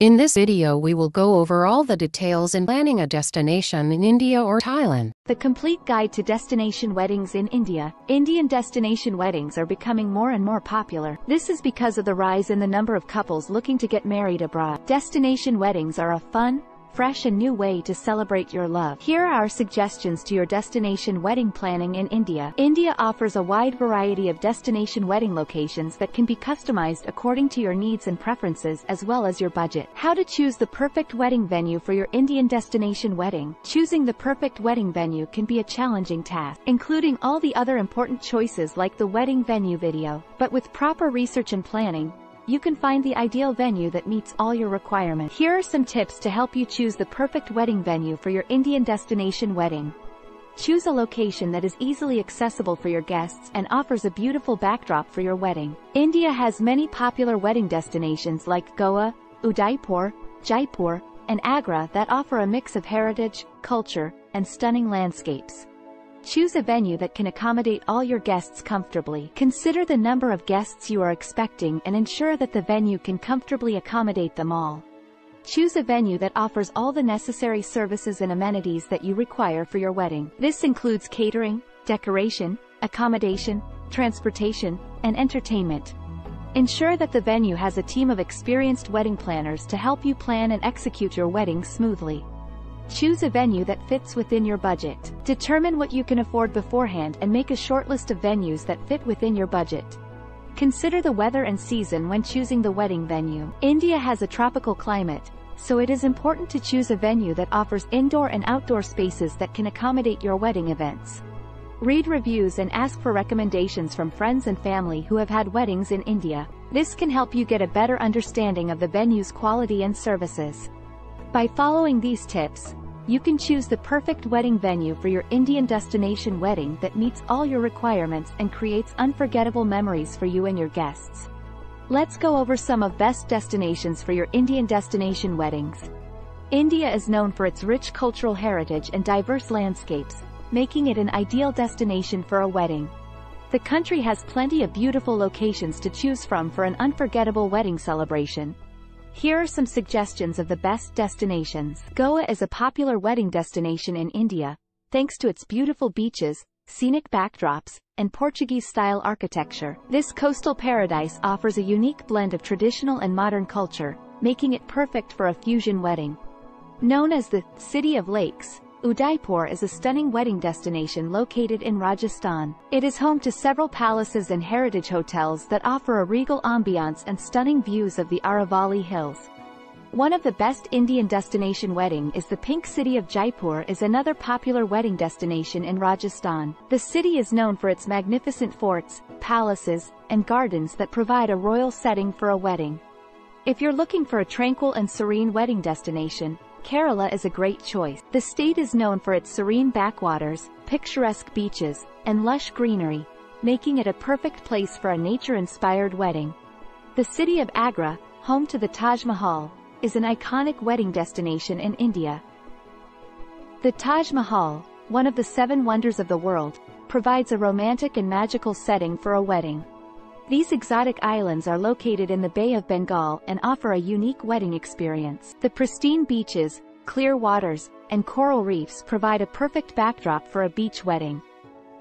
In this video we will go over all the details in planning a destination in India or Thailand. The complete guide to destination weddings in India. Indian destination weddings are becoming more and more popular. This is because of the rise in the number of couples looking to get married abroad. Destination weddings are a fun, fresh and new way to celebrate your love. Here are our suggestions to your destination wedding planning in India. India offers a wide variety of destination wedding locations that can be customized according to your needs and preferences as well as your budget. How to choose the perfect wedding venue for your Indian destination wedding. Choosing the perfect wedding venue can be a challenging task, including all the other important choices like the wedding venue video. But with proper research and planning, you can find the ideal venue that meets all your requirements. Here are some tips to help you choose the perfect wedding venue for your Indian destination wedding. Choose a location that is easily accessible for your guests and offers a beautiful backdrop for your wedding. India has many popular wedding destinations like Goa, Udaipur, Jaipur, and Agra that offer a mix of heritage, culture, and stunning landscapes. Choose a venue that can accommodate all your guests comfortably. Consider the number of guests you are expecting and ensure that the venue can comfortably accommodate them all. Choose a venue that offers all the necessary services and amenities that you require for your wedding. This includes catering, decoration, accommodation, transportation, and entertainment. Ensure that the venue has a team of experienced wedding planners to help you plan and execute your wedding smoothly. Choose a venue that fits within your budget. Determine what you can afford beforehand and make a short list of venues that fit within your budget. Consider the weather and season when choosing the wedding venue. India has a tropical climate, so it is important to choose a venue that offers indoor and outdoor spaces that can accommodate your wedding events. Read reviews and ask for recommendations from friends and family who have had weddings in India. This can help you get a better understanding of the venue's quality and services. By following these tips, you can choose the perfect wedding venue for your Indian destination wedding that meets all your requirements and creates unforgettable memories for you and your guests. Let's go over some of best destinations for your Indian destination weddings. India is known for its rich cultural heritage and diverse landscapes, making it an ideal destination for a wedding. The country has plenty of beautiful locations to choose from for an unforgettable wedding celebration. Here are some suggestions of the best destinations. Goa is a popular wedding destination in India, thanks to its beautiful beaches, scenic backdrops, and Portuguese-style architecture. This coastal paradise offers a unique blend of traditional and modern culture, making it perfect for a fusion wedding. Known as the City of Lakes, Udaipur is a stunning wedding destination located in Rajasthan. It is home to several palaces and heritage hotels that offer a regal ambiance and stunning views of the Aravalli Hills. One of the best Indian destination wedding is the Pink City of Jaipur is another popular wedding destination in Rajasthan. The city is known for its magnificent forts, palaces, and gardens that provide a royal setting for a wedding. If you're looking for a tranquil and serene wedding destination, Kerala is a great choice. The state is known for its serene backwaters, picturesque beaches, and lush greenery, making it a perfect place for a nature-inspired wedding. The city of Agra, home to the Taj Mahal, is an iconic wedding destination in India. The Taj Mahal, one of the seven wonders of the world, provides a romantic and magical setting for a wedding. These exotic islands are located in the Bay of Bengal and offer a unique wedding experience. The pristine beaches, clear waters, and coral reefs provide a perfect backdrop for a beach wedding.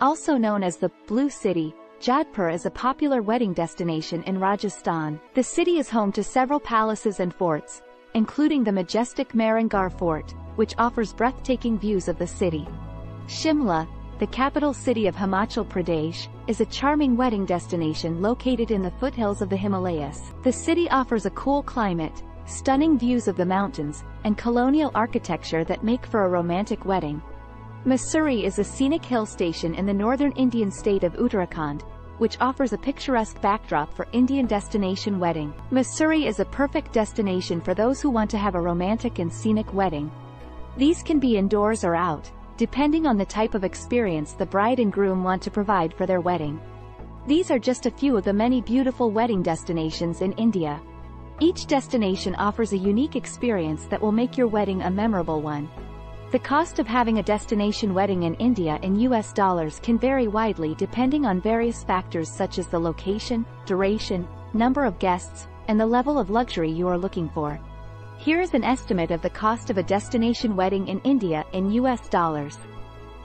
Also known as the Blue City, Jodhpur is a popular wedding destination in Rajasthan. The city is home to several palaces and forts, including the majestic Mehrangarh Fort, which offers breathtaking views of the city. Shimla, the capital city of Himachal Pradesh, is a charming wedding destination located in the foothills of the Himalayas. The city offers a cool climate, stunning views of the mountains, and colonial architecture that make for a romantic wedding. Mussoorie is a scenic hill station in the northern Indian state of Uttarakhand, which offers a picturesque backdrop for Indian destination wedding. Mussoorie is a perfect destination for those who want to have a romantic and scenic wedding. These can be indoors or out, depending on the type of experience the bride and groom want to provide for their wedding. These are just a few of the many beautiful wedding destinations in India. Each destination offers a unique experience that will make your wedding a memorable one. The cost of having a destination wedding in India in US dollars can vary widely depending on various factors such as the location, duration, number of guests, and the level of luxury you are looking for. Here is an estimate of the cost of a destination wedding in India in US dollars.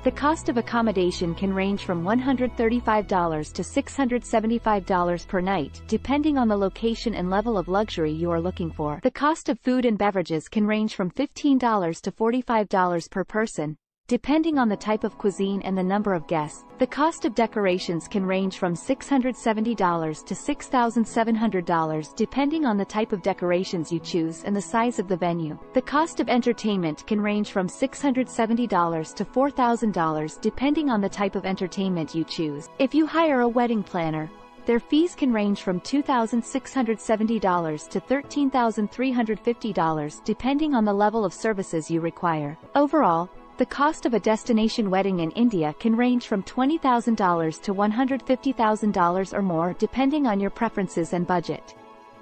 The cost of accommodation can range from $135 to $675 per night, depending on the location and level of luxury you are looking for. The cost of food and beverages can range from $15 to $45 per person, Depending on the type of cuisine and the number of guests, the cost of decorations can range from $670 to $6,700 depending on the type of decorations you choose and the size of the venue. The cost of entertainment can range from $670 to $4,000 depending on the type of entertainment you choose. If you hire a wedding planner, their fees can range from $2,670 to $13,350 depending on the level of services you require. Overall, the cost of a destination wedding in India can range from $20,000 to $150,000 or more depending on your preferences and budget.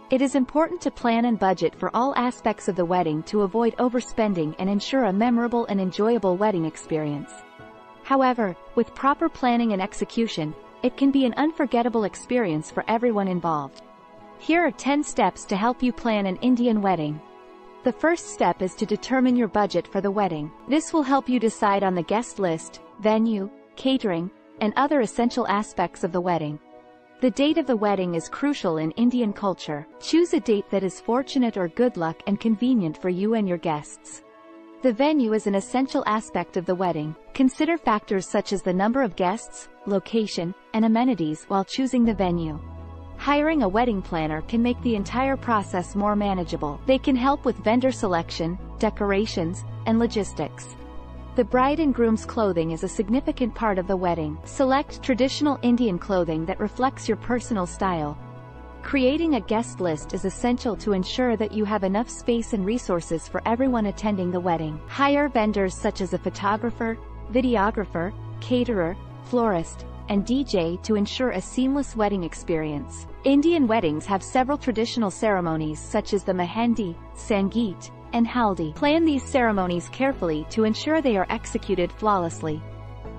It is important to plan and budget for all aspects of the wedding to avoid overspending and ensure a memorable and enjoyable wedding experience. However, with proper planning and execution, it can be an unforgettable experience for everyone involved. Here are 10 steps to help you plan an Indian wedding. The first step is to determine your budget for the wedding. This will help you decide on the guest list, venue, catering, and other essential aspects of the wedding. The date of the wedding is crucial in Indian culture. Choose a date that is fortunate or good luck and convenient for you and your guests. The venue is an essential aspect of the wedding. Consider factors such as the number of guests, location, and amenities while choosing the venue. Hiring a wedding planner can make the entire process more manageable. They can help with vendor selection, decorations, and logistics. The bride and groom's clothing is a significant part of the wedding. Select traditional Indian clothing that reflects your personal style. Creating a guest list is essential to ensure that you have enough space and resources for everyone attending the wedding. Hire vendors such as a photographer, videographer, caterer, florist, and DJ to ensure a seamless wedding experience. Indian weddings have several traditional ceremonies such as the Mehendi, Sangeet, and Haldi. Plan these ceremonies carefully to ensure they are executed flawlessly.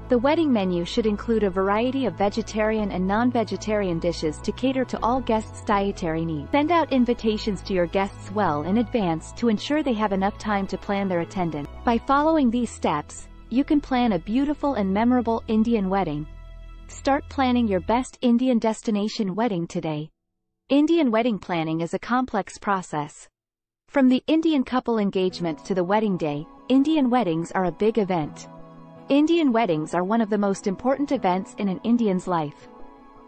The wedding menu should include a variety of vegetarian and non-vegetarian dishes to cater to all guests' dietary needs. Send out invitations to your guests well in advance to ensure they have enough time to plan their attendance. By following these steps, you can plan a beautiful and memorable Indian wedding, Start planning your best Indian destination wedding today. Indian wedding planning is a complex process. From the Indian couple engagement to the wedding day, Indian weddings are a big event. Indian weddings are one of the most important events in an Indian's life.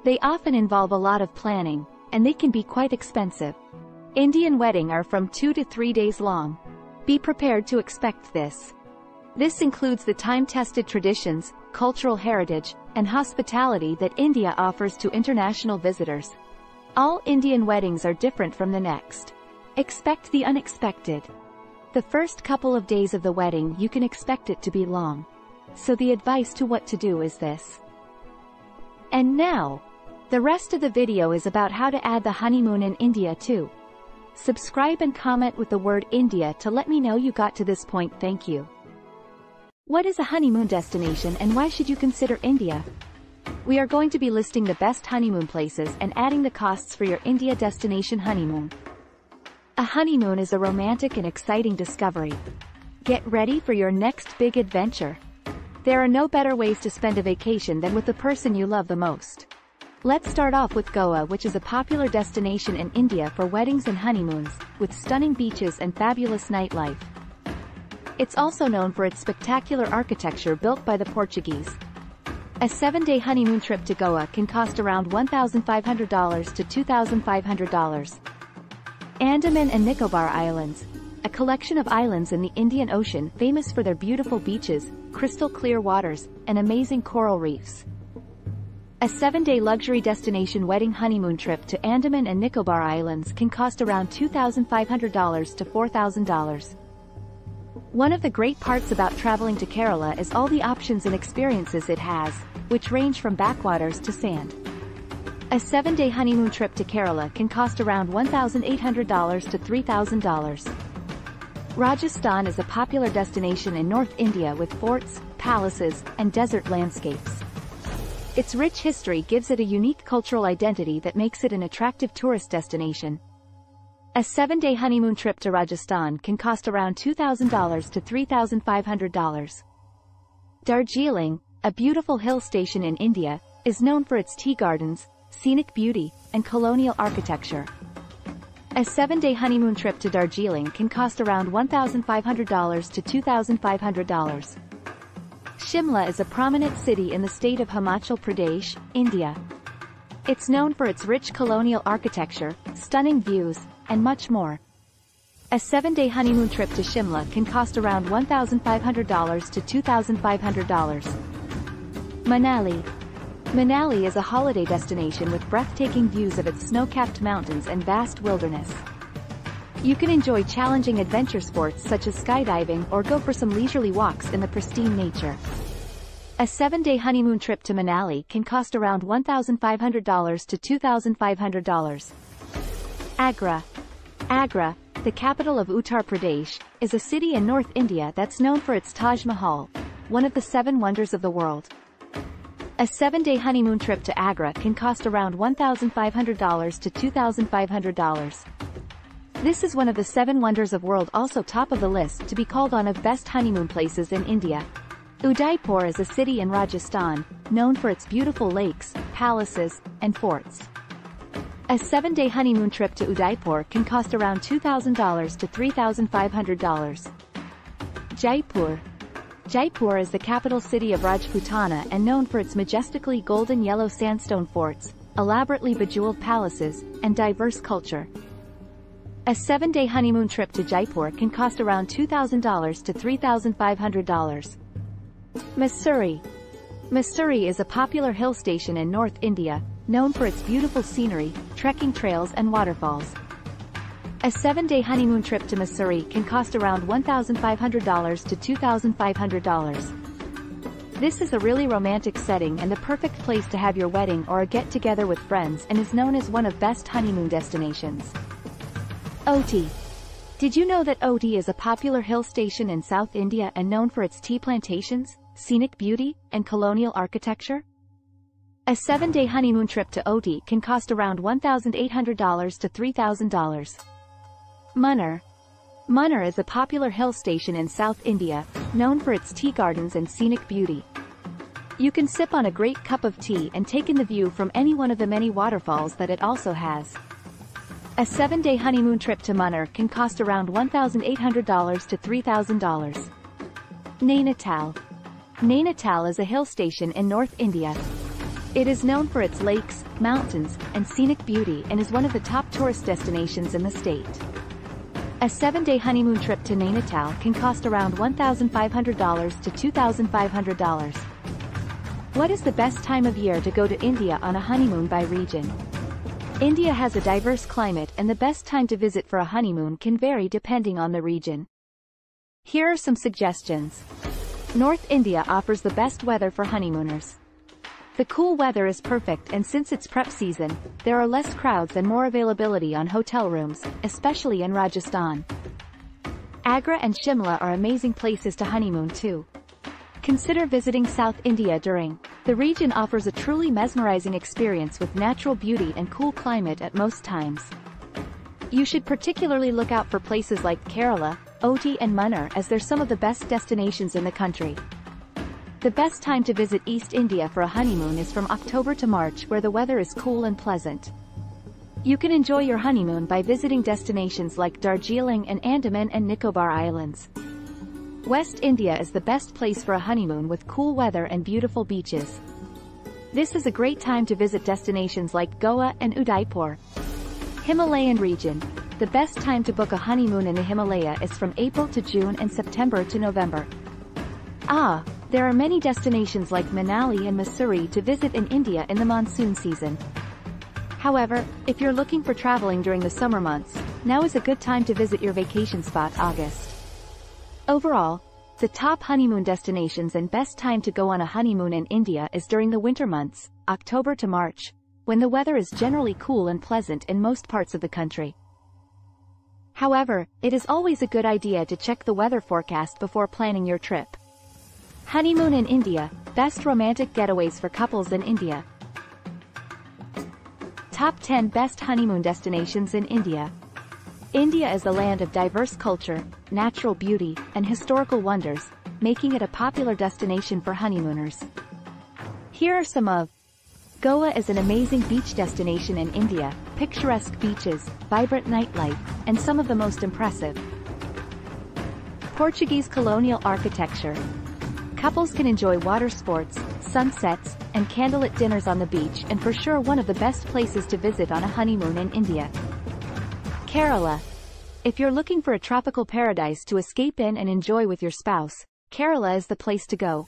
They often involve a lot of planning, and they can be quite expensive. Indian wedding are from two to three days long. Be prepared to expect this. This includes the time-tested traditions, cultural heritage, and hospitality that India offers to international visitors. All Indian weddings are different from the next. Expect the unexpected. The first couple of days of the wedding you can expect it to be long. So the advice to what to do is this. And now, the rest of the video is about how to add the honeymoon in India too. Subscribe and comment with the word India to let me know you got to this point thank you. What is a honeymoon destination and why should you consider India? We are going to be listing the best honeymoon places and adding the costs for your India destination honeymoon. A honeymoon is a romantic and exciting discovery. Get ready for your next big adventure. There are no better ways to spend a vacation than with the person you love the most. Let's start off with Goa which is a popular destination in India for weddings and honeymoons, with stunning beaches and fabulous nightlife. It's also known for its spectacular architecture built by the Portuguese. A seven-day honeymoon trip to Goa can cost around $1,500 to $2,500. Andaman and Nicobar Islands, a collection of islands in the Indian Ocean famous for their beautiful beaches, crystal clear waters, and amazing coral reefs. A seven-day luxury destination wedding honeymoon trip to Andaman and Nicobar Islands can cost around $2,500 to $4,000. One of the great parts about traveling to Kerala is all the options and experiences it has, which range from backwaters to sand. A seven-day honeymoon trip to Kerala can cost around $1,800 to $3,000. Rajasthan is a popular destination in North India with forts, palaces, and desert landscapes. Its rich history gives it a unique cultural identity that makes it an attractive tourist destination. A seven-day honeymoon trip to Rajasthan can cost around $2,000 to $3,500. Darjeeling, a beautiful hill station in India, is known for its tea gardens, scenic beauty, and colonial architecture. A seven-day honeymoon trip to Darjeeling can cost around $1,500 to $2,500. Shimla is a prominent city in the state of Himachal Pradesh, India. It's known for its rich colonial architecture, stunning views, and much more. A seven-day honeymoon trip to Shimla can cost around $1,500 to $2,500. Manali. Manali is a holiday destination with breathtaking views of its snow-capped mountains and vast wilderness. You can enjoy challenging adventure sports such as skydiving or go for some leisurely walks in the pristine nature. A seven-day honeymoon trip to Manali can cost around $1,500 to $2,500. Agra. Agra, the capital of Uttar Pradesh, is a city in North India that's known for its Taj Mahal, one of the seven wonders of the world. A seven-day honeymoon trip to Agra can cost around $1,500 to $2,500. This is one of the seven wonders of world also top of the list to be called one of best honeymoon places in India. Udaipur is a city in Rajasthan, known for its beautiful lakes, palaces, and forts. A seven-day honeymoon trip to Udaipur can cost around $2,000 to $3,500. Jaipur. Jaipur is the capital city of Rajputana and known for its majestically golden yellow sandstone forts, elaborately bejeweled palaces, and diverse culture. A seven-day honeymoon trip to Jaipur can cost around $2,000 to $3,500. Mussoorie. Mussoorie is a popular hill station in North India, known for its beautiful scenery, trekking trails and waterfalls. A seven-day honeymoon trip to Mussoorie can cost around $1,500 to $2,500. This is a really romantic setting and the perfect place to have your wedding or a get-together with friends and is known as one of best honeymoon destinations. Ooty. Did you know that Ooty is a popular hill station in South India and known for its tea plantations, scenic beauty, and colonial architecture? A seven-day honeymoon trip to Ooty can cost around $1,800 to $3,000. Munnar. Munnar is a popular hill station in South India, known for its tea gardens and scenic beauty. You can sip on a great cup of tea and take in the view from any one of the many waterfalls that it also has. A seven-day honeymoon trip to Munnar can cost around $1,800 to $3,000. Nainital. Nainital is a hill station in North India. It is known for its lakes, mountains, and scenic beauty and is one of the top tourist destinations in the state. A seven-day honeymoon trip to Nainital can cost around $1,500 to $2,500. What is the best time of year to go to India on a honeymoon by region? India has a diverse climate and the best time to visit for a honeymoon can vary depending on the region. Here are some suggestions. North India offers the best weather for honeymooners. The cool weather is perfect and since it's prep season, there are less crowds and more availability on hotel rooms, especially in Rajasthan. Agra and Shimla are amazing places to honeymoon too. Consider visiting South India during. The region offers a truly mesmerizing experience with natural beauty and cool climate at most times. You should particularly look out for places like Kerala, Ooty and Munnar as they're some of the best destinations in the country. The best time to visit East India for a honeymoon is from October to March where the weather is cool and pleasant. You can enjoy your honeymoon by visiting destinations like Darjeeling and Andaman and Nicobar Islands. West India is the best place for a honeymoon with cool weather and beautiful beaches. This is a great time to visit destinations like Goa and Udaipur. Himalayan region. The best time to book a honeymoon in the Himalaya is from April to June and September to November. Ah, there are many destinations like Manali and Mussoorie to visit in India in the monsoon season. However, if you're looking for traveling during the summer months, now is a good time to visit your vacation spot August. Overall, the top honeymoon destinations and best time to go on a honeymoon in India is during the winter months, October to March, when the weather is generally cool and pleasant in most parts of the country. However, it is always a good idea to check the weather forecast before planning your trip. Honeymoon in India, best romantic getaways for couples in India. Top 10 best honeymoon destinations in India. India is a land of diverse culture, natural beauty, and historical wonders, making it a popular destination for honeymooners. Here are some of Goa is an amazing beach destination in India, picturesque beaches, vibrant nightlife, and some of the most impressive. Portuguese colonial architecture. Couples can enjoy water sports, sunsets, and candlelit dinners on the beach and for sure one of the best places to visit on a honeymoon in India. Kerala. If you're looking for a tropical paradise to escape in and enjoy with your spouse, Kerala is the place to go.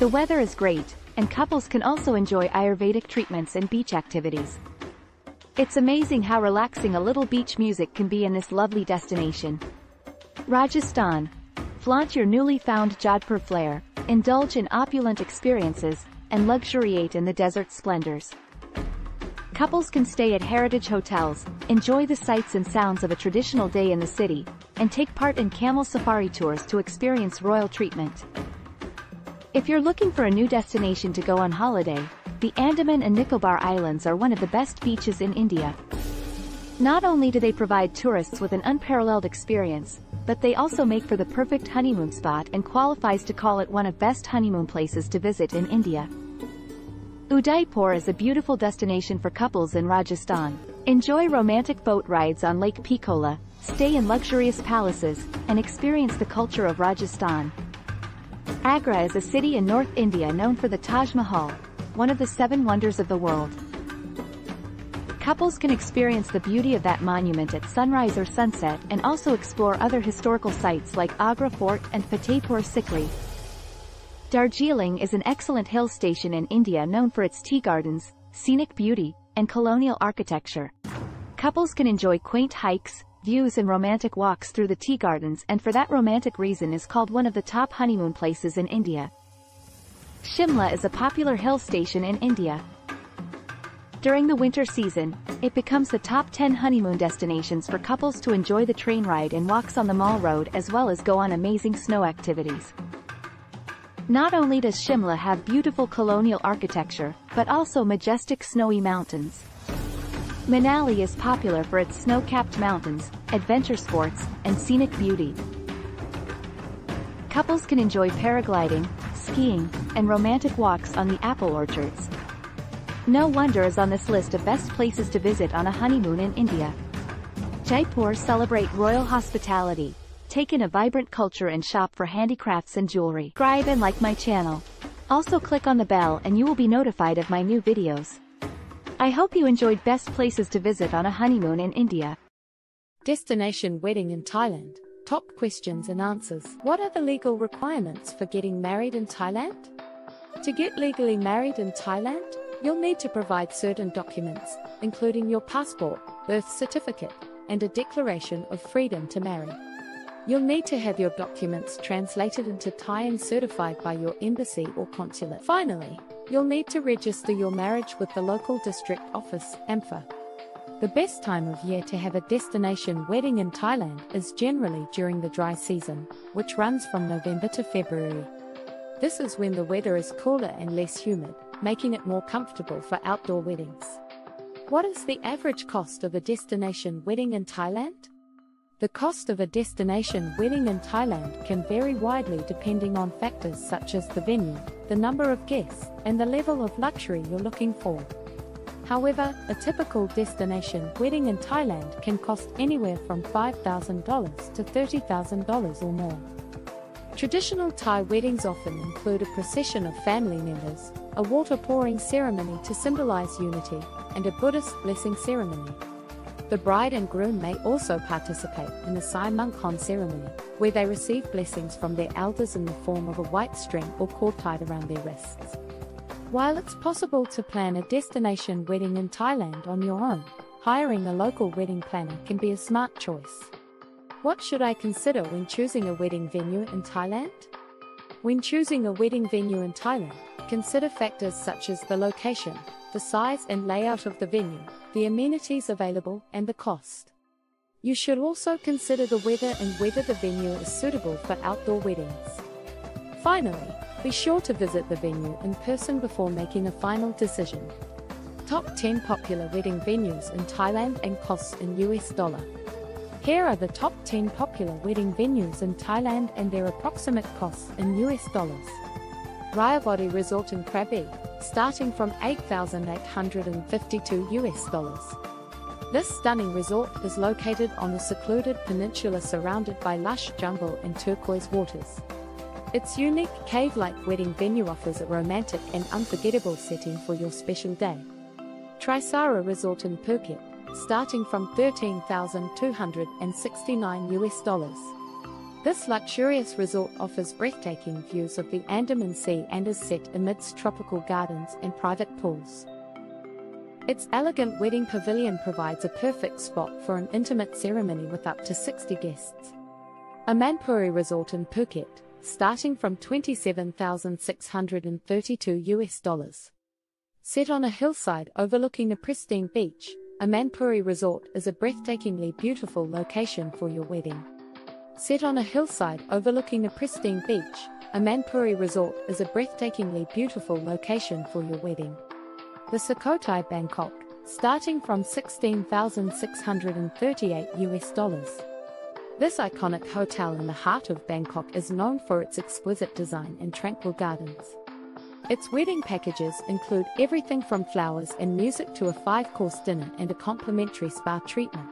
The weather is great, and couples can also enjoy Ayurvedic treatments and beach activities. It's amazing how relaxing a little beach music can be in this lovely destination. Rajasthan. Flaunt your newly found Jodhpur flair, indulge in opulent experiences, and luxuriate in the desert splendors. Couples can stay at heritage hotels, enjoy the sights and sounds of a traditional day in the city, and take part in camel safari tours to experience royal treatment. If you're looking for a new destination to go on holiday, the Andaman and Nicobar Islands are one of the best beaches in India. Not only do they provide tourists with an unparalleled experience, but they also make for the perfect honeymoon spot and qualifies to call it one of best honeymoon places to visit in India. Udaipur is a beautiful destination for couples in Rajasthan. Enjoy romantic boat rides on Lake Pichola, stay in luxurious palaces, and experience the culture of Rajasthan. Agra is a city in North India known for the Taj Mahal, one of the seven wonders of the world. Couples can experience the beauty of that monument at sunrise or sunset and also explore other historical sites like Agra Fort and Fatehpur Sikri. Darjeeling is an excellent hill station in India known for its tea gardens, scenic beauty, and colonial architecture. Couples can enjoy quaint hikes, views and romantic walks through the tea gardens and for that romantic reason is called one of the top honeymoon places in India. Shimla is a popular hill station in India. During the winter season, it becomes the top 10 honeymoon destinations for couples to enjoy the train ride and walks on the Mall Road as well as go on amazing snow activities. Not only does Shimla have beautiful colonial architecture, but also majestic snowy mountains. Manali is popular for its snow-capped mountains, adventure sports, and scenic beauty. Couples can enjoy paragliding, skiing, and romantic walks on the apple orchards. No wonder is on this list of best places to visit on a honeymoon in India. Jaipur celebrate royal hospitality, take in a vibrant culture and shop for handicrafts and jewelry. Subscribe and like my channel. Also click on the bell and you will be notified of my new videos. I hope you enjoyed best places to visit on a honeymoon in India. Destination wedding in Thailand. Top questions and answers. What are the legal requirements for getting married in Thailand? To get legally married in Thailand, you'll need to provide certain documents, including your passport, birth certificate, and a declaration of freedom to marry. You'll need to have your documents translated into Thai and certified by your embassy or consulate. Finally, you'll need to register your marriage with the local district office, AMFA. The best time of year to have a destination wedding in Thailand is generally during the dry season, which runs from November to February. This is when the weather is cooler and less humid, making it more comfortable for outdoor weddings. What is the average cost of a destination wedding in Thailand? The cost of a destination wedding in Thailand can vary widely depending on factors such as the venue, the number of guests, and the level of luxury you're looking for. However, a typical destination wedding in Thailand can cost anywhere from $5,000 to $30,000 or more. Traditional Thai weddings often include a procession of family members, a water pouring ceremony to symbolize unity, and a Buddhist blessing ceremony. The bride and groom may also participate in the Sai Mangkon ceremony, where they receive blessings from their elders in the form of a white string or cord tied around their wrists. While it's possible to plan a destination wedding in Thailand on your own, hiring a local wedding planner can be a smart choice. What should I consider when choosing a wedding venue in Thailand? When choosing a wedding venue in Thailand, consider factors such as the location, the size and layout of the venue, the amenities available, and the cost. You should also consider the weather and whether the venue is suitable for outdoor weddings. Finally, be sure to visit the venue in person before making a final decision. Top 10 popular wedding venues in Thailand and costs in US dollar. Here are the top 10 popular wedding venues in Thailand and their approximate costs in US dollars. Rayavadee Resort in Krabi, starting from 8,852 US dollars. This stunning resort is located on a secluded peninsula surrounded by lush jungle and turquoise waters. Its unique cave-like wedding venue offers a romantic and unforgettable setting for your special day. Trisara Resort in Phuket, starting from 13,269 US dollars. This luxurious resort offers breathtaking views of the Andaman Sea and is set amidst tropical gardens and private pools. Its elegant wedding pavilion provides a perfect spot for an intimate ceremony with up to 60 guests. A Amanpuri Resort in Phuket, starting from 27,632 US dollars. Set on a hillside overlooking a pristine beach, Amanpuri Resort is a breathtakingly beautiful location for your wedding. Set on a hillside overlooking a pristine beach, Amanpuri Resort is a breathtakingly beautiful location for your wedding. The Sukhothai Bangkok, starting from 16,638 US dollars. This iconic hotel in the heart of Bangkok is known for its exquisite design and tranquil gardens. Its wedding packages include everything from flowers and music to a five-course dinner and a complimentary spa treatment.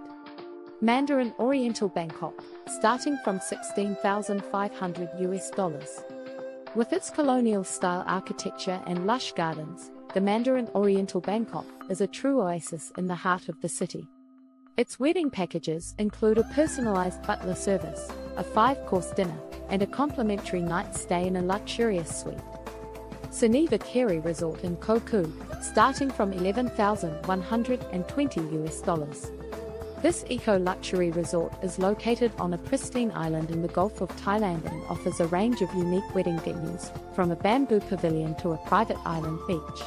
Mandarin Oriental Bangkok, starting from 16,500 US dollars. With its colonial style architecture and lush gardens, the Mandarin Oriental Bangkok is a true oasis in the heart of the city. Its wedding packages include a personalized butler service, a five-course dinner, and a complimentary night stay in a luxurious suite. Soneva Kiri Resort in Koh Koo, starting from 11,120 US dollars. This eco-luxury resort is located on a pristine island in the Gulf of Thailand and offers a range of unique wedding venues, from a bamboo pavilion to a private island beach.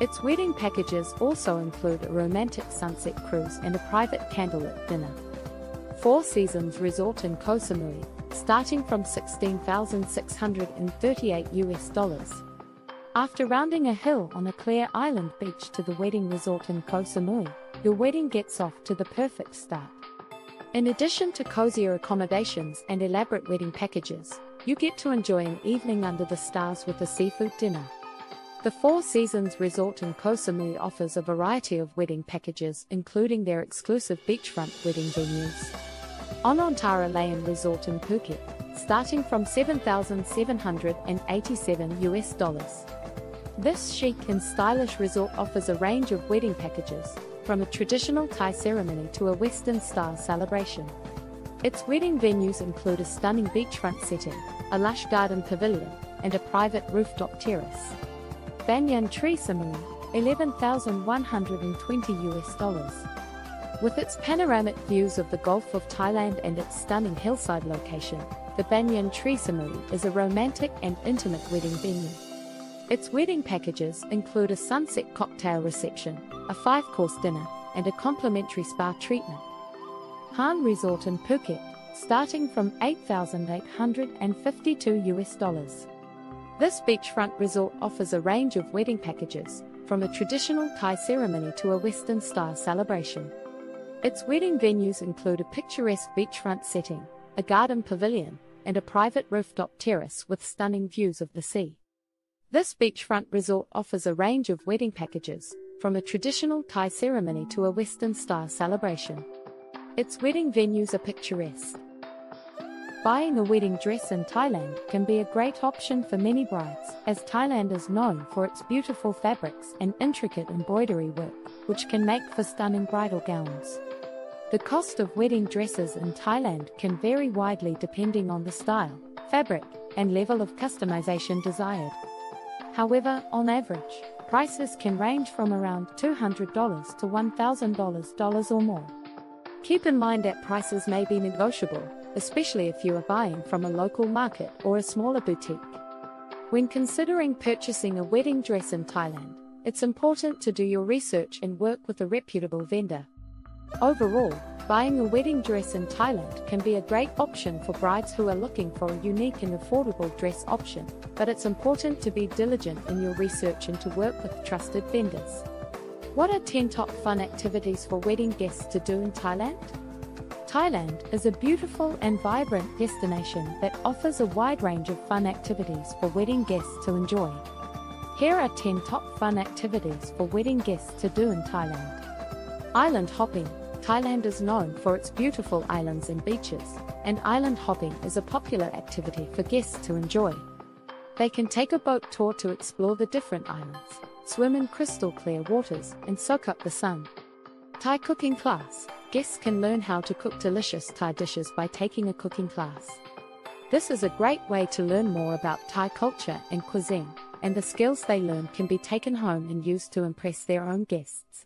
Its wedding packages also include a romantic sunset cruise and a private candlelit dinner. Four Seasons Resort in Koh Samui, starting from 16,638 US dollars. After rounding a hill on a clear island beach to the wedding resort in Koh Samui, your wedding gets off to the perfect start. In addition to cozier accommodations and elaborate wedding packages, you get to enjoy an evening under the stars with a seafood dinner. The Four Seasons Resort in Koh Samui offers a variety of wedding packages including their exclusive beachfront wedding venues. Anantara Layan Resort in Phuket, starting from 7,787 US dollars. This chic and stylish resort offers a range of wedding packages, from a traditional Thai ceremony to a Western style celebration. Its wedding venues include a stunning beachfront setting, a lush garden pavilion, and a private rooftop terrace. Banyan Tree Samui, 11,120 US dollars. With its panoramic views of the Gulf of Thailand and its stunning hillside location, the Banyan Tree Samui is a romantic and intimate wedding venue. Its wedding packages include a sunset cocktail reception, a five-course dinner, and a complimentary spa treatment. Han Resort in Phuket, starting from 8,852 US dollars. This beachfront resort offers a range of wedding packages, from a traditional Thai ceremony to a Western style celebration. Its wedding venues include a picturesque beachfront setting, a garden pavilion, and a private rooftop terrace with stunning views of the sea. This beachfront resort offers a range of wedding packages, from a traditional Thai ceremony to a Western style celebration. Its wedding venues are picturesque. Buying a wedding dress in Thailand can be a great option for many brides, as Thailand is known for its beautiful fabrics and intricate embroidery work, which can make for stunning bridal gowns. The cost of wedding dresses in Thailand can vary widely depending on the style, fabric, and level of customization desired. However, on average, prices can range from around $200 to $1,000 or more. Keep in mind that prices may be negotiable, especially if you are buying from a local market or a smaller boutique. When considering purchasing a wedding dress in Thailand, it's important to do your research and work with a reputable vendor. Overall, Buying a wedding dress in Thailand can be a great option for brides who are looking for a unique and affordable dress option, but it's important to be diligent in your research and to work with trusted vendors. What are 10 top fun activities for wedding guests to do in Thailand? Thailand is a beautiful and vibrant destination that offers a wide range of fun activities for wedding guests to enjoy. Here are 10 top fun activities for wedding guests to do in Thailand. Island hopping. Thailand is known for its beautiful islands and beaches, and island hopping is a popular activity for guests to enjoy. They can take a boat tour to explore the different islands, swim in crystal clear waters, and soak up the sun. Thai cooking class. Guests can learn how to cook delicious Thai dishes by taking a cooking class. This is a great way to learn more about Thai culture and cuisine, and the skills they learn can be taken home and used to impress their own guests.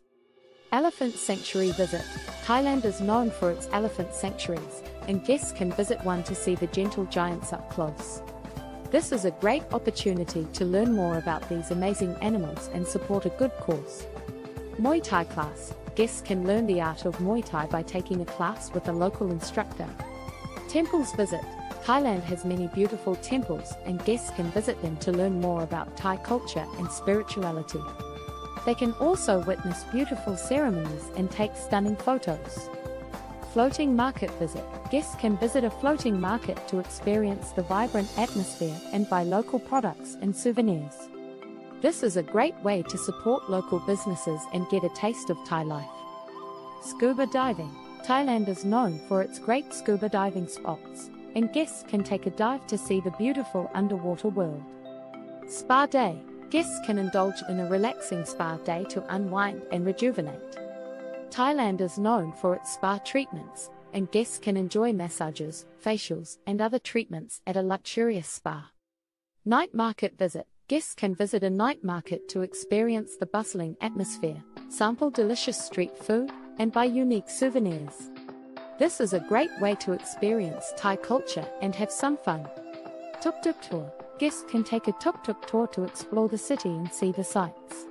Elephant Sanctuary Visit Thailand is known for its elephant sanctuaries, and guests can visit one to see the gentle giants up close. This is a great opportunity to learn more about these amazing animals and support a good cause. Muay Thai class guests can learn the art of Muay Thai by taking a class with a local instructor. Temples visit. Thailand has many beautiful temples and guests can visit them to learn more about Thai culture and spirituality. They can also witness beautiful ceremonies and take stunning photos. Floating market visit. Guests can visit a floating market to experience the vibrant atmosphere and buy local products and souvenirs. This is a great way to support local businesses and get a taste of Thai life. Scuba diving. Thailand is known for its great scuba diving spots, and guests can take a dive to see the beautiful underwater world. Spa day. Guests can indulge in a relaxing spa day to unwind and rejuvenate. Thailand is known for its spa treatments, and guests can enjoy massages, facials, and other treatments at a luxurious spa. Night market visit. Guests can visit a night market to experience the bustling atmosphere, sample delicious street food, and buy unique souvenirs. This is a great way to experience Thai culture and have some fun. Tuk tuk tour. Guests can take a tuk tuk tour to explore the city and see the sights.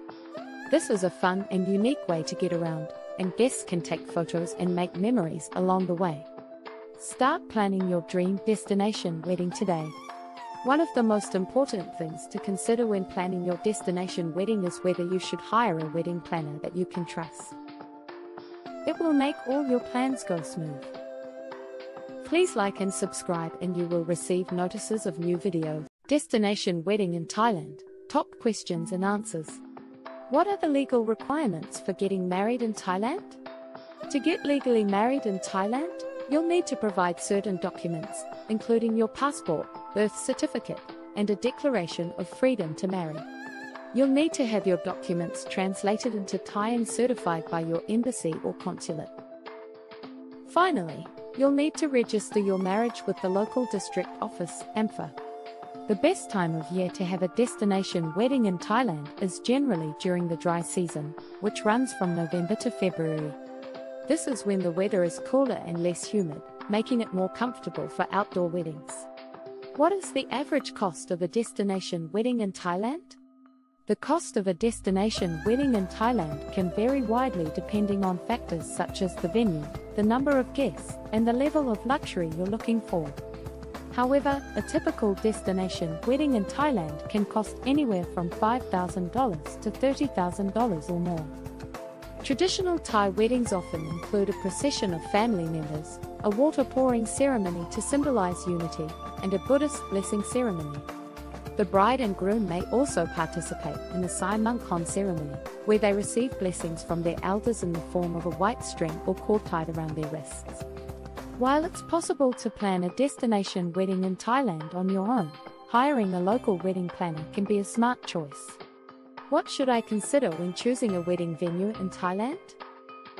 This is a fun and unique way to get around, and guests can take photos and make memories along the way. Start planning your dream destination wedding today. One of the most important things to consider when planning your destination wedding is whether you should hire a wedding planner that you can trust. It will make all your plans go smooth. Please like and subscribe and you will receive notices of new videos. Destination wedding in Thailand. Top questions and answers. What are the legal requirements for getting married in Thailand? To get legally married in Thailand, you'll need to provide certain documents, including your passport, birth certificate, and a declaration of freedom to marry. You'll need to have your documents translated into Thai and certified by your embassy or consulate. Finally, you'll need to register your marriage with the local district office, AMFA. The best time of year to have a destination wedding in Thailand is generally during the dry season, which runs from November to February. This is when the weather is cooler and less humid, making it more comfortable for outdoor weddings. What is the average cost of a destination wedding in Thailand? The cost of a destination wedding in Thailand can vary widely depending on factors such as the venue, the number of guests, and the level of luxury you're looking for. However, a typical destination wedding in Thailand can cost anywhere from $5,000 to $30,000 or more. Traditional Thai weddings often include a procession of family members, a water pouring ceremony to symbolize unity, and a Buddhist blessing ceremony. The bride and groom may also participate in the Sai Mangkon ceremony, where they receive blessings from their elders in the form of a white string or cord tied around their wrists. While it's possible to plan a destination wedding in Thailand on your own, hiring a local wedding planner can be a smart choice. What should I consider when choosing a wedding venue in Thailand?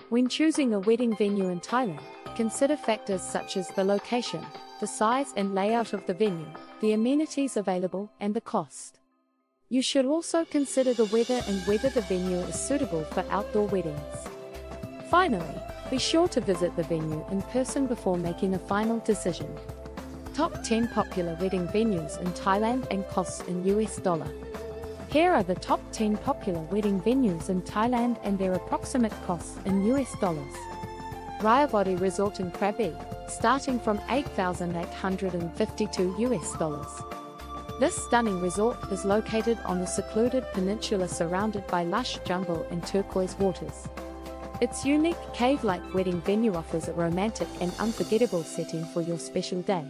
When choosing a wedding venue in Thailand, consider factors such as the location, the size and layout of the venue, the amenities available, and the cost. You should also consider the weather and whether the venue is suitable for outdoor weddings. Finally, be sure to visit the venue in person before making a final decision. Top 10 popular wedding venues in Thailand and costs in US dollar. Here are the top 10 popular wedding venues in Thailand and their approximate costs in US dollars. Rayavadee Resort in Krabi, starting from 8,852 US dollars. This stunning resort is located on a secluded peninsula surrounded by lush jungle and turquoise waters. Its unique cave-like wedding venue offers a romantic and unforgettable setting for your special day.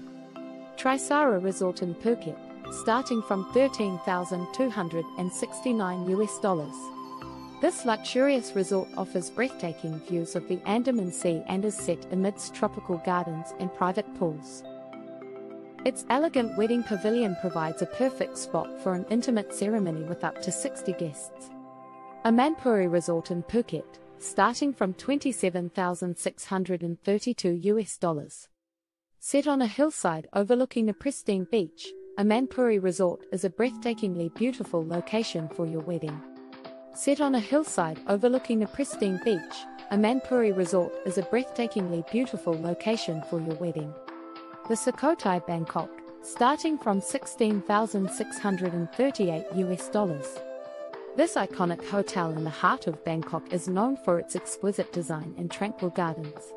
Trisara Resort in Phuket, starting from 13,269 US dollars. This luxurious resort offers breathtaking views of the Andaman Sea and is set amidst tropical gardens and private pools. Its elegant wedding pavilion provides a perfect spot for an intimate ceremony with up to 60 guests. Amanpuri Resort in Phuket, starting from 27,632 US dollars. Set on a hillside overlooking a pristine beach, Amanpuri Resort is a breathtakingly beautiful location for your wedding. Set on a hillside overlooking a pristine beach, Amanpuri Resort is a breathtakingly beautiful location for your wedding. The Sukhothai Bangkok, starting from 16,638 US dollars. This iconic hotel in the heart of Bangkok is known for its exquisite design and tranquil gardens.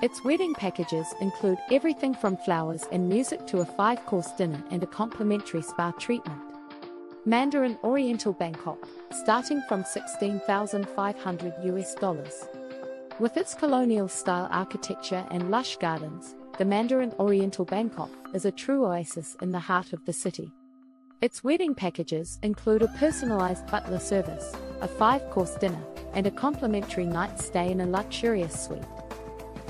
Its wedding packages include everything from flowers and music to a five-course dinner and a complimentary spa treatment. Mandarin Oriental Bangkok, starting from 16,500 US dollars. With its colonial style architecture and lush gardens, the Mandarin Oriental Bangkok is a true oasis in the heart of the city. Its wedding packages include a personalized butler service, a five-course dinner, and a complimentary night stay in a luxurious suite.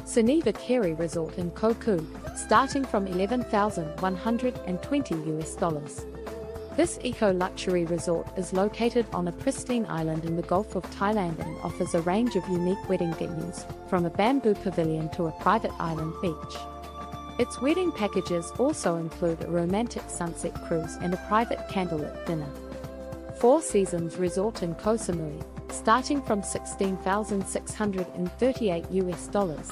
Soneva Kiri Resort in Kood, starting from 11,120 US dollars. This eco-luxury resort is located on a pristine island in the Gulf of Thailand and offers a range of unique wedding venues, from a bamboo pavilion to a private island beach. Its wedding packages also include a romantic sunset cruise and a private candlelit dinner. Four Seasons Resort in Koh Samui, starting from 16,638 US dollars.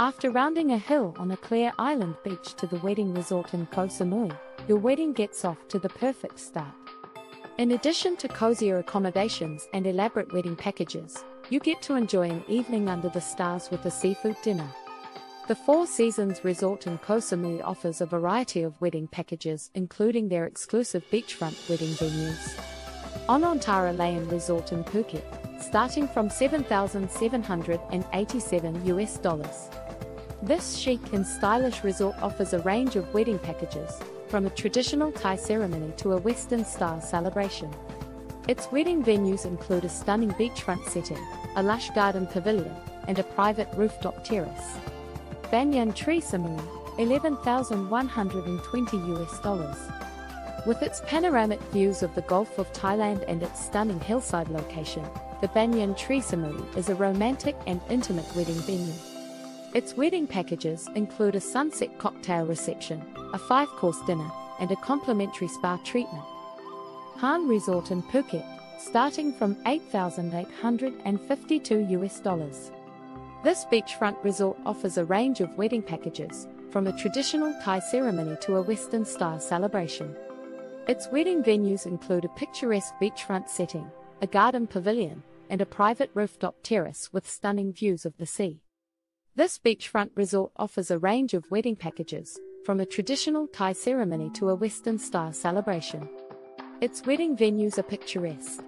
After rounding a hill on a clear island beach to the wedding resort in Koh Samui, your wedding gets off to the perfect start. In addition to cozier accommodations and elaborate wedding packages, you get to enjoy an evening under the stars with a seafood dinner. The Four Seasons Resort in Koh Samui offers a variety of wedding packages including their exclusive beachfront wedding venues. Anantara Layan Resort in Phuket, starting from 7,787 US dollars. This chic and stylish resort offers a range of wedding packages, from a traditional Thai ceremony to a Western style celebration. Its wedding venues include a stunning beachfront setting, a lush garden pavilion, and a private rooftop terrace. Banyan Tree Samui, 11,120 US dollars. With its panoramic views of the Gulf of Thailand and its stunning hillside location, the Banyan Tree Samui is a romantic and intimate wedding venue. Its wedding packages include a sunset cocktail reception, a five-course dinner, and a complimentary spa treatment. Han Resort in Phuket, starting from 8,852 US dollars. This beachfront resort offers a range of wedding packages, from a traditional Thai ceremony to a Western style celebration. Its wedding venues include a picturesque beachfront setting, a garden pavilion, and a private rooftop terrace with stunning views of the sea. This beachfront resort offers a range of wedding packages, from a traditional Thai ceremony to a Western style celebration. Its wedding venues are picturesque.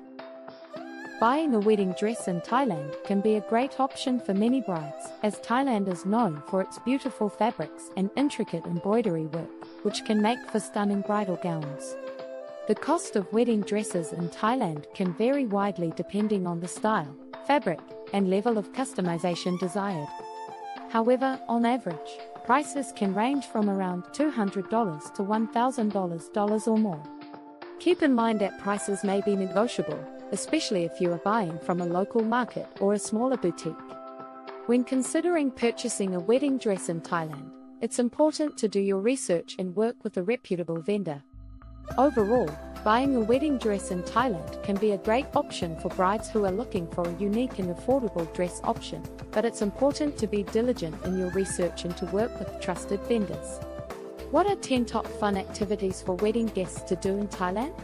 Buying a wedding dress in Thailand can be a great option for many brides, as Thailand is known for its beautiful fabrics and intricate embroidery work, which can make for stunning bridal gowns. The cost of wedding dresses in Thailand can vary widely depending on the style, fabric, and level of customization desired. However, on average, prices can range from around $200 to $1,000 or more. Keep in mind that prices may be negotiable, especially if you are buying from a local market or a smaller boutique. When considering purchasing a wedding dress in Thailand, it's important to do your research and work with a reputable vendor. Overall, Buying a wedding dress in Thailand can be a great option for brides who are looking for a unique and affordable dress option, but it's important to be diligent in your research and to work with trusted vendors. What are 10 top fun activities for wedding guests to do in Thailand?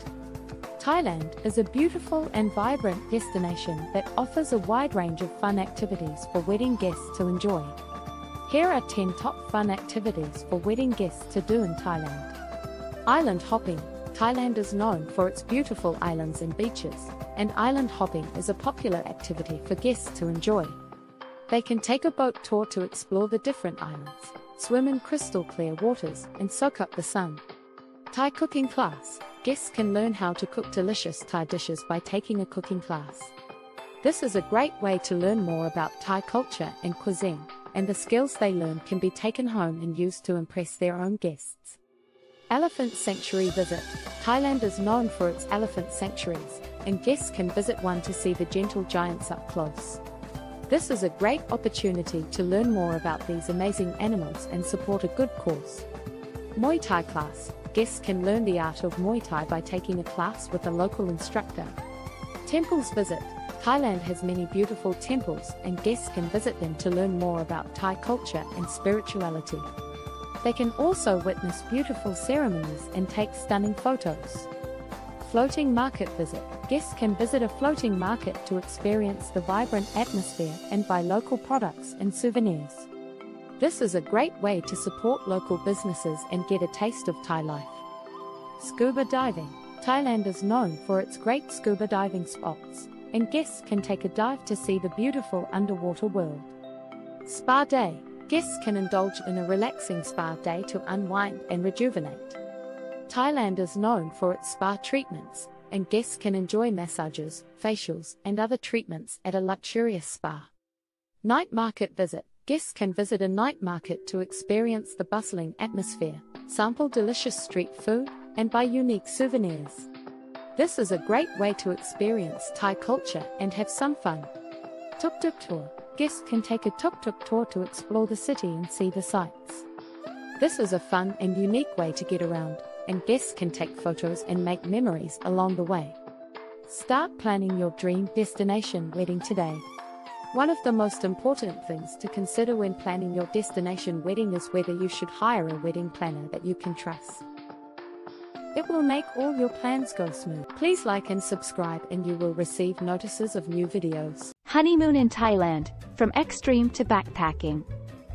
Thailand is a beautiful and vibrant destination that offers a wide range of fun activities for wedding guests to enjoy. Here are 10 top fun activities for wedding guests to do in Thailand. Island hopping Thailand is known for its beautiful islands and beaches. and island hopping is a popular activity for guests to enjoy. They can take a boat tour to explore the different islands, swim in crystal clear waters, and soak up the sun. Thai cooking class. Guests can learn how to cook delicious Thai dishes by taking a cooking class. This is a great way to learn more about Thai culture and cuisine, and the skills they learn can be taken home and used to impress their own guests. Elephant Sanctuary Visit Thailand is known for its elephant sanctuaries, and guests can visit one to see the gentle giants up close. This is a great opportunity to learn more about these amazing animals and support a good cause. Muay Thai class Guests can learn the art of Muay Thai by taking a class with a local instructor. Temples visit Thailand has many beautiful temples, and guests can visit them to learn more about Thai culture and spirituality. They can also witness beautiful ceremonies and take stunning photos. Floating market visit Guests can visit a floating market to experience the vibrant atmosphere and buy local products and souvenirs. This is a great way to support local businesses and get a taste of Thai life. Scuba diving Thailand is known for its great scuba diving spots, and guests can take a dive to see the beautiful underwater world. Spa Day Guests can indulge in a relaxing spa day to unwind and rejuvenate. Thailand is known for its spa treatments, and guests can enjoy massages, facials, and other treatments at a luxurious spa. Night market visit Guests can visit a night market to experience the bustling atmosphere, sample delicious street food, and buy unique souvenirs. This is a great way to experience Thai culture and have some fun. Tuk Tuk Tour Guests can take a tuk tuk tour to explore the city and see the sights. This is a fun and unique way to get around, and guests can take photos and make memories along the way. Start planning your dream destination wedding today. One of the most important things to consider when planning your destination wedding is whether you should hire a wedding planner that you can trust. It will make all your plans go smooth. Please like and subscribe and you will receive notices of new videos. Honeymoon in Thailand, from extreme to backpacking.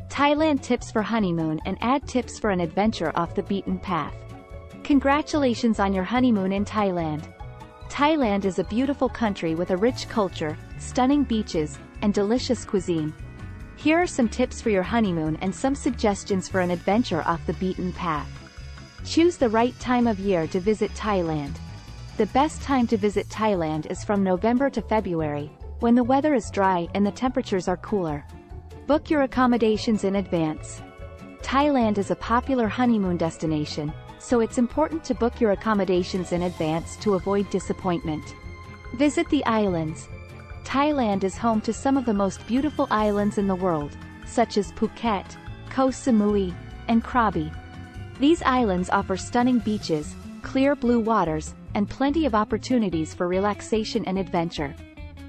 Thailand tips for honeymoon and add tips for an adventure off the beaten path. Congratulations on your honeymoon in Thailand. Thailand is a beautiful country with a rich culture, stunning beaches, and delicious cuisine. Here are some tips for your honeymoon and some suggestions for an adventure off the beaten path. Choose the right time of year to visit Thailand. The best time to visit Thailand is from November to February, when the weather is dry and the temperatures are cooler. Book your accommodations in advance. Thailand is a popular honeymoon destination, so it's important to book your accommodations in advance to avoid disappointment. Visit the islands, Thailand is home to some of the most beautiful islands in the world, such as Phuket, Koh Samui, and Krabi. These islands offer stunning beaches, clear blue waters, and plenty of opportunities for relaxation and adventure.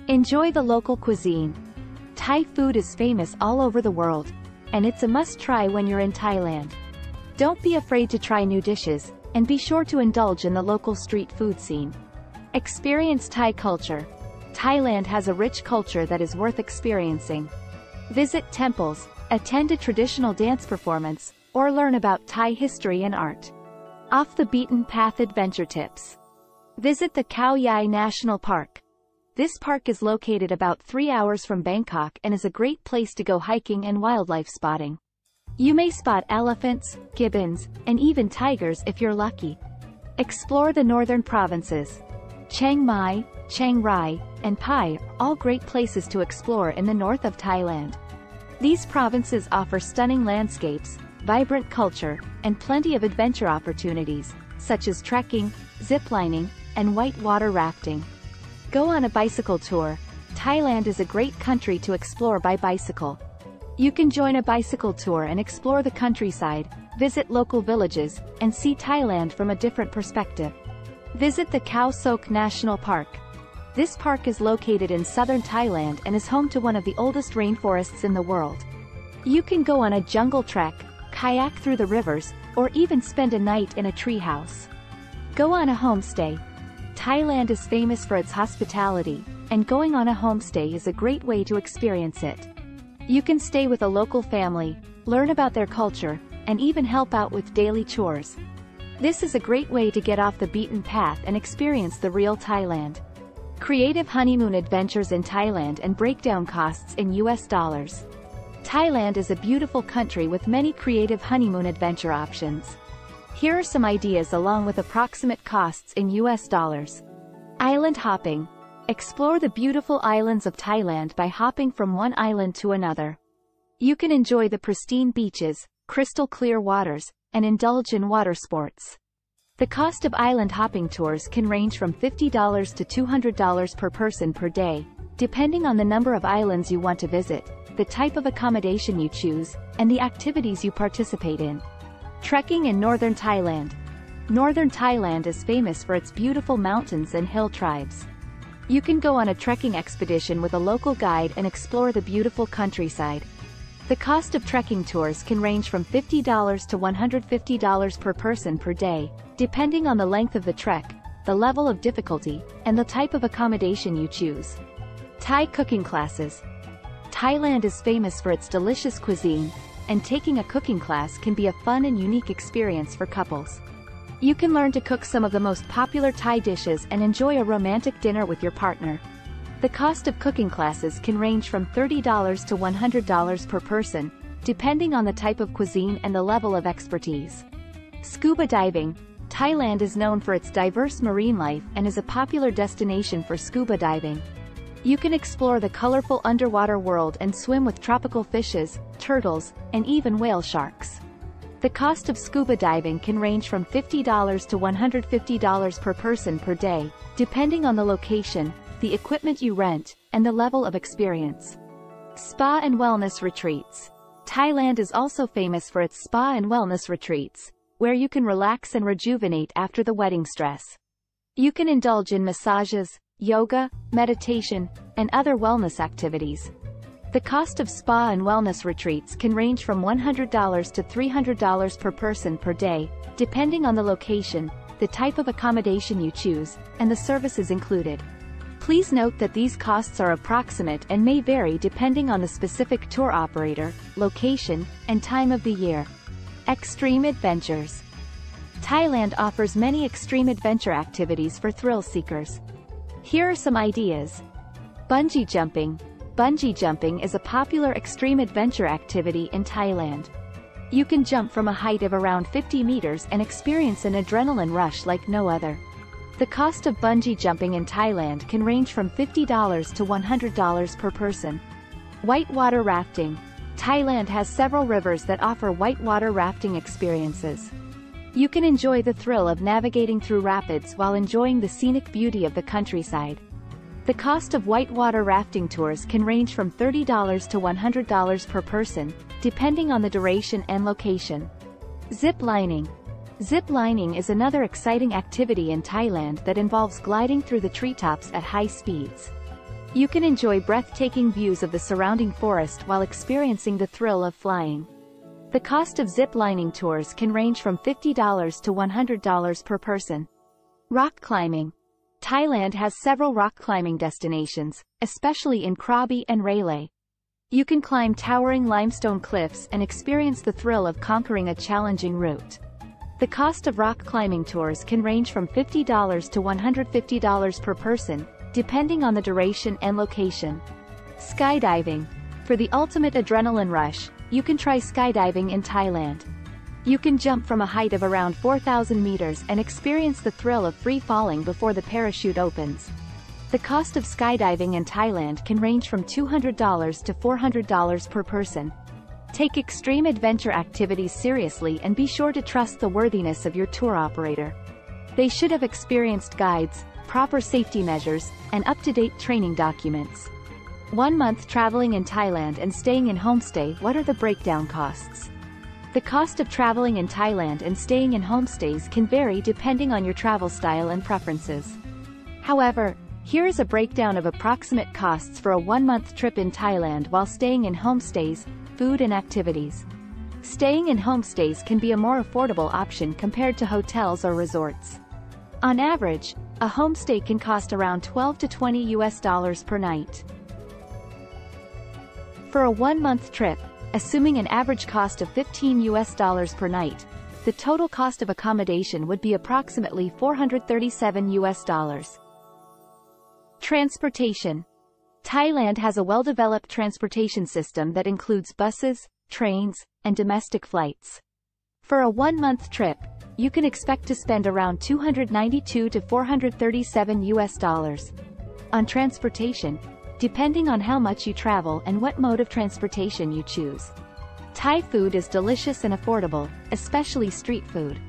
Enjoy the local cuisine. Thai food is famous all over the world, and it's a must-try when you're in Thailand. Don't be afraid to try new dishes, and be sure to indulge in the local street food scene. Experience Thai culture, Thailand has a rich culture that is worth experiencing. Visit temples, attend a traditional dance performance, or learn about Thai history and art. Off the beaten path adventure tips. Visit the Khao Yai National Park. This park is located about three hours from Bangkok and is a great place to go hiking and wildlife spotting. You may spot elephants, gibbons, and even tigers if you're lucky. Explore the northern provinces. Chiang Mai, Chiang Rai, and Pai, all great places to explore in the north of Thailand. These provinces offer stunning landscapes, vibrant culture, and plenty of adventure opportunities, such as trekking, ziplining, and whitewater rafting. Go on a bicycle tour. Thailand is a great country to explore by bicycle. You can join a bicycle tour and explore the countryside, visit local villages, and see Thailand from a different perspective. Visit the Khao Sok National Park, this park is located in southern Thailand and is home to one of the oldest rainforests in the world. You can go on a jungle trek, kayak through the rivers, or even spend a night in a treehouse. Go on a homestay. Thailand is famous for its hospitality, and going on a homestay is a great way to experience it. You can stay with a local family, learn about their culture, and even help out with daily chores. This is a great way to get off the beaten path and experience the real Thailand. Creative honeymoon adventures in Thailand and breakdown costs in US dollars. Thailand is a beautiful country with many creative honeymoon adventure options. Here are some ideas along with approximate costs in US dollars. Island hopping. Explore the beautiful islands of Thailand by hopping from one island to another. You can enjoy the pristine beaches, crystal clear waters, and indulge in water sports. The cost of island hopping tours can range from $50 to $200 per person per day, depending on the number of islands you want to visit, the type of accommodation you choose, and the activities you participate in. Trekking in northern Thailand. Northern Thailand is famous for its beautiful mountains and hill tribes. You can go on a trekking expedition with a local guide and explore the beautiful countryside. The cost of trekking tours can range from $50 to $150 per person per day, depending on the length of the trek, the level of difficulty, and the type of accommodation you choose. Thai cooking classes. Thailand is famous for its delicious cuisine, and taking a cooking class can be a fun and unique experience for couples. You can learn to cook some of the most popular Thai dishes and enjoy a romantic dinner with your partner. The cost of cooking classes can range from $30 to $100 per person, depending on the type of cuisine and the level of expertise. Scuba diving. Thailand is known for its diverse marine life and is a popular destination for scuba diving. You can explore the colorful underwater world and swim with tropical fishes, turtles, and even whale sharks. The cost of scuba diving can range from $50 to $150 per person per day, depending on the location, the equipment you rent, and the level of experience. Spa and Wellness Retreats Thailand is also famous for its spa and wellness retreats, where you can relax and rejuvenate after the wedding stress. You can indulge in massages, yoga, meditation, and other wellness activities. The cost of spa and wellness retreats can range from $100 to $300 per person per day, depending on the location, the type of accommodation you choose, and the services included. Please note that these costs are approximate and may vary depending on the specific tour operator, location, and time of the year. Extreme Adventures Thailand offers many extreme adventure activities for thrill seekers. Here are some ideas. Bungee jumping. Bungee jumping is a popular extreme adventure activity in Thailand. You can jump from a height of around 50 meters and experience an adrenaline rush like no other. The cost of bungee jumping in Thailand can range from $50 to $100 per person. Whitewater rafting. Thailand has several rivers that offer whitewater rafting experiences. You can enjoy the thrill of navigating through rapids while enjoying the scenic beauty of the countryside. The cost of whitewater rafting tours can range from $30 to $100 per person, depending on the duration and location. Zip lining. Zip lining is another exciting activity in Thailand that involves gliding through the treetops at high speeds. You can enjoy breathtaking views of the surrounding forest while experiencing the thrill of flying. The cost of zip lining tours can range from $50 to $100 per person. Rock climbing. Thailand has several rock climbing destinations, especially in Krabi and Railay. You can climb towering limestone cliffs and experience the thrill of conquering a challenging route. The cost of rock climbing tours can range from $50 to $150 per person, depending on the duration and location. Skydiving. For the ultimate adrenaline rush, you can try skydiving in Thailand. You can jump from a height of around 4,000 meters and experience the thrill of free falling before the parachute opens. The cost of skydiving in Thailand can range from $200 to $400 per person, Take extreme adventure activities seriously and be sure to trust the worthiness of your tour operator. They should have experienced guides, proper safety measures, and up-to-date training documents. One month traveling in Thailand and staying in homestay What are the breakdown costs? The cost of traveling in Thailand and staying in homestays can vary depending on your travel style and preferences. However, here is a breakdown of approximate costs for a one-month trip in Thailand while staying in homestays, food and activities. Staying in homestays can be a more affordable option compared to hotels or resorts. On average, a homestay can cost around 12 to 20 US dollars per night. For a one-month trip, assuming an average cost of 15 US dollars per night, the total cost of accommodation would be approximately 437 US dollars. Transportation. Thailand has a well-developed transportation system that includes buses, trains, and domestic flights. For a one-month trip, you can expect to spend around 292 to 437 US dollars on transportation, depending on how much you travel and what mode of transportation you choose. Thai food is delicious and affordable, especially street food.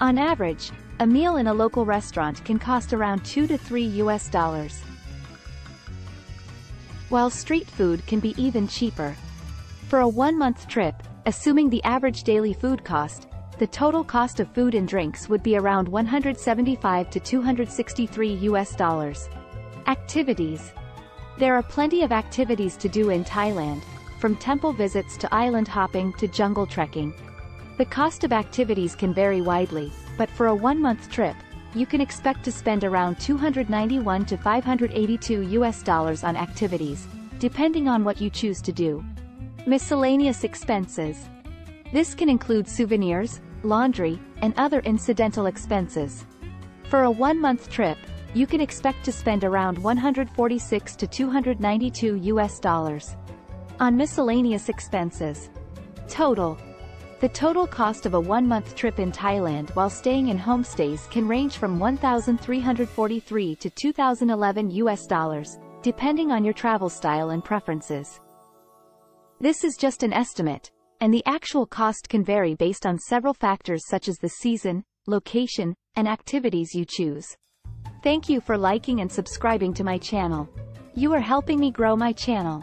On average, a meal in a local restaurant can cost around 2 to 3 US dollars. While street food can be even cheaper. For a one-month trip, assuming the average daily food cost, the total cost of food and drinks would be around 175 to 263 US dollars. Activities. There are plenty of activities to do in Thailand, from temple visits to island hopping to jungle trekking. The cost of activities can vary widely, but for a one-month trip, you can expect to spend around 291 to 582 US dollars on activities, depending on what you choose to do. Miscellaneous expenses. This can include souvenirs, laundry, and other incidental expenses. For a one-month trip, you can expect to spend around 146 to 292 US dollars on miscellaneous expenses. Total. The total cost of a one-month trip in Thailand while staying in homestays can range from 1,343 to 2,011 US dollars, depending on your travel style and preferences. This is just an estimate, and the actual cost can vary based on several factors such as the season, location, and activities you choose. Thank you for liking and subscribing to my channel. You are helping me grow my channel.